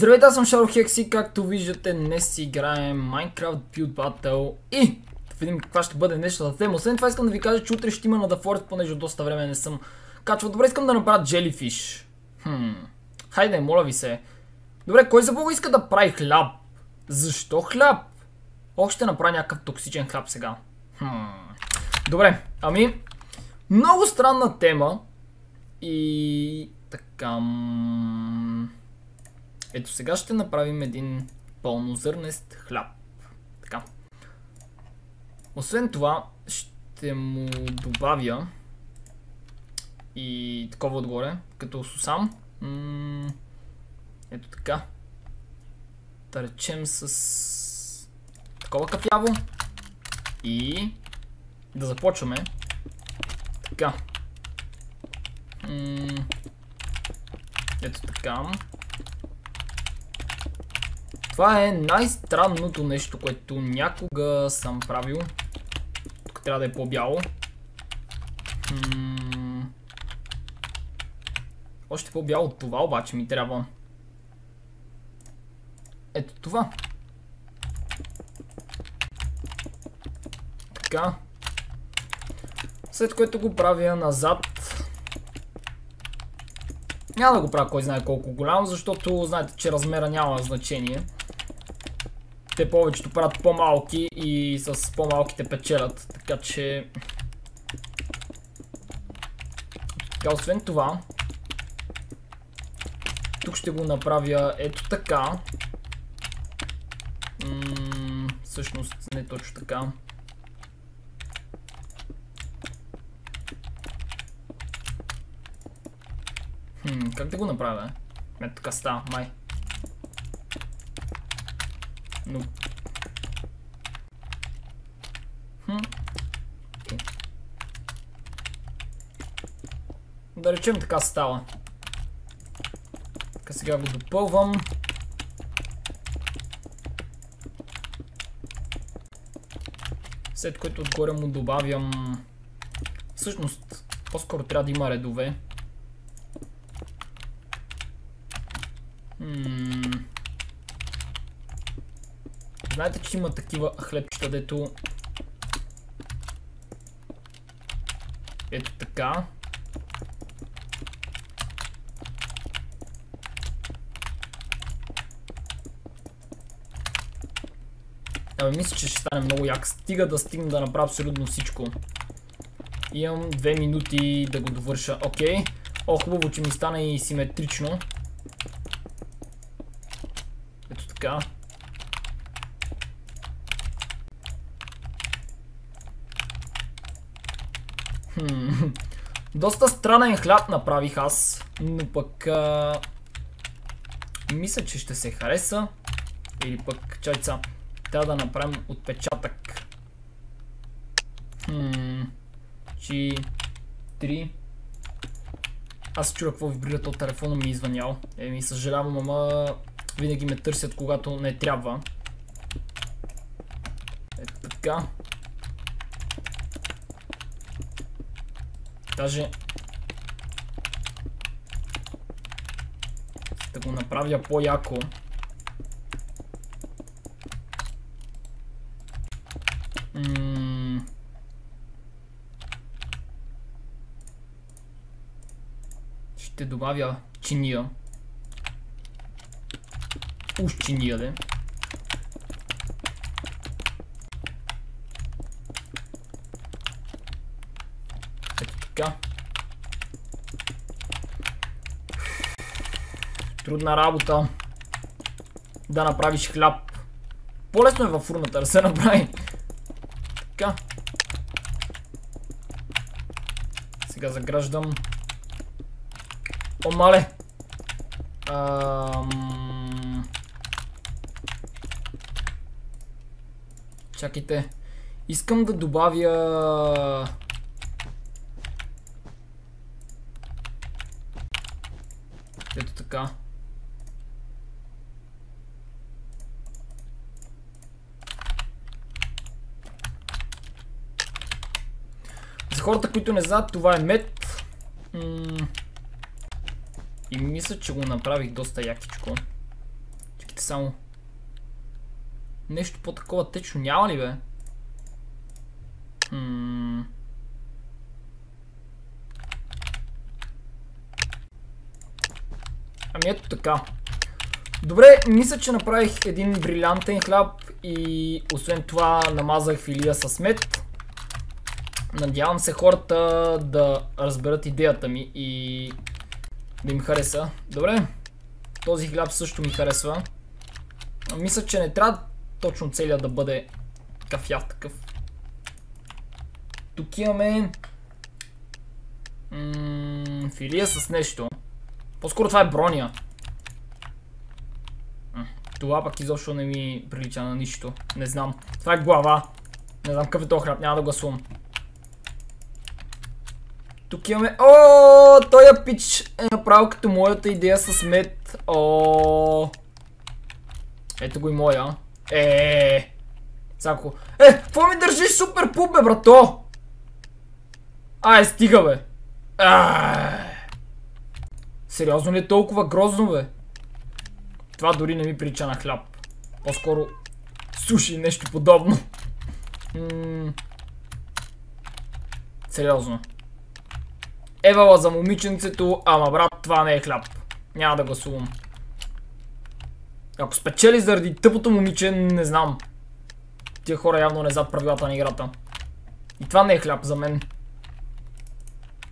Здравейте, аз съм Шаро Хекси, както виждате днес си играем Minecraft Build Battle и да видим каква ще бъде днешната тема. Освен това искам да ви кажа, че утре ще има на The Forest, понеже доста време не съм качвал. Добре, искам да направя Jellyfish. Хм, хайде, моля ви се. Добре, кой за Бога иска да прави хляб? Защо хляб? Ох, ще направя някакъв токсичен хляб сега. Хм. Добре, ами, много странна тема и така... Ето сега ще направим един пълнозърнест хляб. Така. Освен това, ще му добавя и такова отгоре, като сусам. ето така. Да речем с такова кафяво. И да започваме. Така. ето така. Това е най-странното нещо, което някога съм правил. Тук трябва да е по-бяло. Още по-бяло от това обаче ми трябва. Ето това. Така. След което го правя назад. Няма да го правя кой знае колко голямо, защото знаете, че размера няма значение те повечето правят по-малки и с по-малките печелят, така че... Така, освен това, тук ще го направя ето така. Всъщност не точно така. Хм, как да го направя? Ето така става, май. Но... Хм. Да речем така става. Така сега го допълвам. След което отгоре му добавям... Всъщност, по-скоро трябва да има редове. Ммм... Знаете, че има такива хлебчета, дето... Ето така. Абе, мисля, че ще стане много як. Стига да стигна да направя абсолютно всичко. Имам две минути да го довърша. Окей. О, хубаво, че ми стана и симетрично. Ето така. Доста странен хляб направих аз, но пък мисля, че ще се хареса. Или пък, чайца, трябва да направим отпечатък. Хм... Чи... Три... Аз чура какво вибрира от телефона ми е извънял. Еми, съжалявам, ама винаги ме търсят, когато не трябва. Ето така. Даже да го направя по-яко. Ще добавя чиния. Уж чиния, де. Така. Трудна работа. Да направиш хляб. По-лесно е във фурната да се направи. Така. Сега заграждам. О, мале! Ам... Чакайте. Искам да добавя... Ето така. За хората, които не знаят, това е мед. И мисля, че го направих доста якичко. Чакайте само. Нещо по-такова течно няма ли бе? Хм... Ами ето така. Добре, мисля, че направих един брилянтен хляб и освен това намазах филия с мед. Надявам се хората да разберат идеята ми и да им хареса. Добре, този хляб също ми харесва. Мисля, че не трябва точно целият да бъде кафяв такъв. Тук имаме филия с нещо. По-скоро това е броня. Това пък изобщо не ми прилича на нищо. Не знам. Това е глава. Не знам какъв е този храп, няма да гласувам. Тук имаме... О, той пич е направил като моята идея с мед. О. Ето го и моя. Е. Сако. Е, какво ми държиш супер пуп, бе, брато? Ай, стига, бе. Сериозно ли е толкова грозно, бе? Това дори не ми прилича на хляб. По-скоро суши нещо подобно. Сериозно. Евала за момиченцето, ама брат, това не е хляб. Няма да гласувам. Ако спечели заради тъпото момиче, не знам. Тия хора явно не зад правилата на играта. И това не е хляб за мен.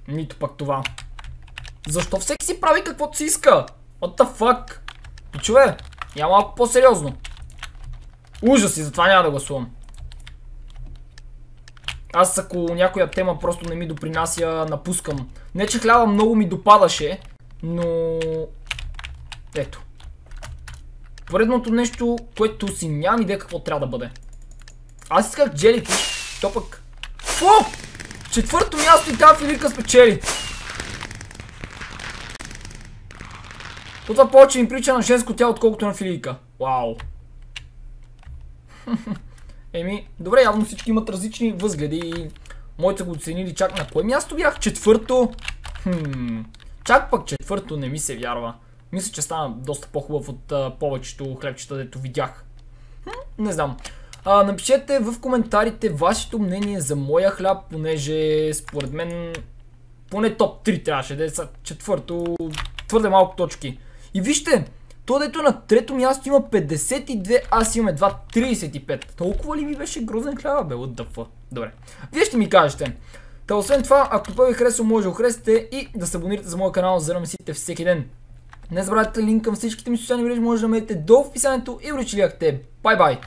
Нито пък това. Защо всеки си прави каквото си иска? What the fuck? Пичове, я малко по-сериозно. Ужас и затова няма да гласувам. Аз ако някоя тема просто не ми допринася, напускам. Не че хляба много ми допадаше, но... Ето. Поредното нещо, което си нямам идея какво трябва да бъде. Аз исках джелики, то пък... Фу! Четвърто място и тази филика спечели. То това повече ми прилича на женско тяло, отколкото на филийка. Вау. Еми, добре, явно всички имат различни възгледи и моите го оценили чак на кое място бях? Четвърто? Хм, чак пък четвърто не ми се вярва. Мисля, че стана доста по-хубав от повечето хлебчета, дето видях. Хм, не знам. Напишете в коментарите вашето мнение за моя хляб, понеже според мен поне топ 3 трябваше да е четвърто твърде малко точки. И вижте, то дето на трето място има 52, аз имам едва 35. Толкова ли ми беше грозен хляба, бе, от дъфа? Добре. Вие ще ми кажете. Та освен това, ако това ви харесва, може да го харесате и да се абонирате за моя канал, за да месите всеки ден. Не забравяйте линк към всичките ми социални мрежи, може да намерите долу в описанието и уречи Бай бай!